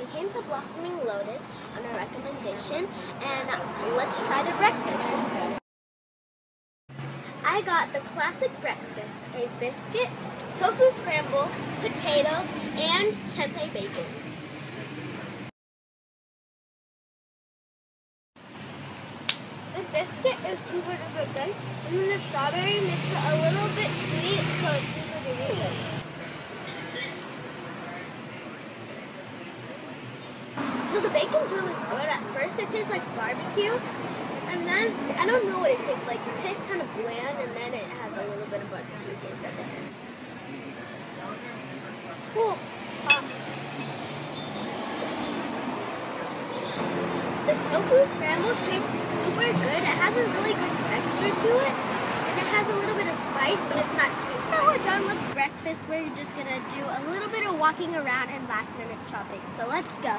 we came to Blossoming Lotus on a recommendation, and let's try the breakfast. I got the classic breakfast, a biscuit, tofu scramble, potatoes, and tempeh bacon. The biscuit is super duper good, and then the strawberry makes it a little bit sweet, so it's super duper good. The bacon's really good. At first it tastes like barbecue, and then I don't know what it tastes like. It tastes kind of bland, and then it has a little bit of barbecue taste at the end. Cool. Uh, the tofu scramble tastes super good. It has a really good texture to it, and it has a little bit of spice, but it's not too spicy. So we're done with breakfast. We're just gonna do a little bit of walking around and last minute shopping. So let's go.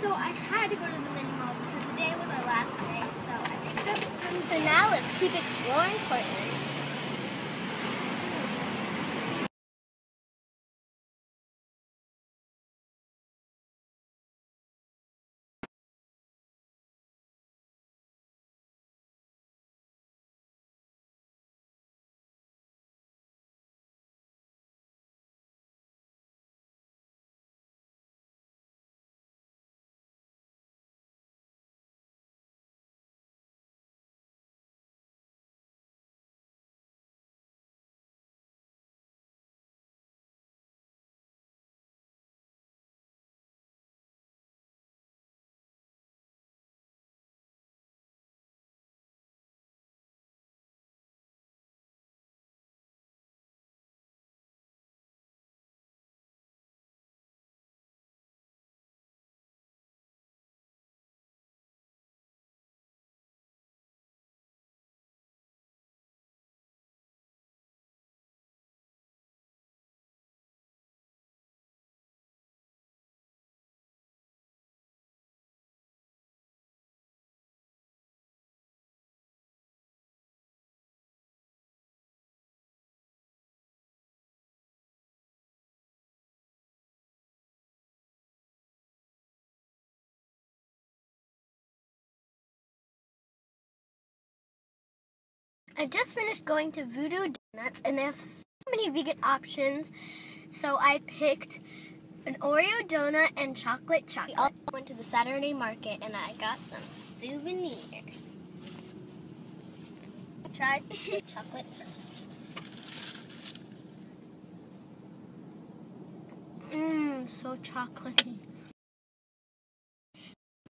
So I had to go to the mini mall because today was our last day. So I picked up some. So now let's keep exploring Portland. I just finished going to Voodoo Donuts and they have so many vegan options. So I picked an Oreo donut and chocolate chocolate. I went to the Saturday market and I got some souvenirs. Tried chocolate first. Mmm, so chocolatey.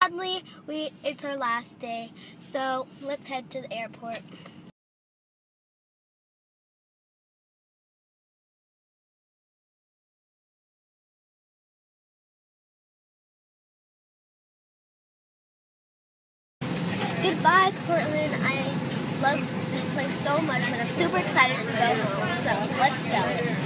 Sadly, we it's our last day, so let's head to the airport. Goodbye, Portland. I love this place so much, but I'm super excited to go home. So let's go.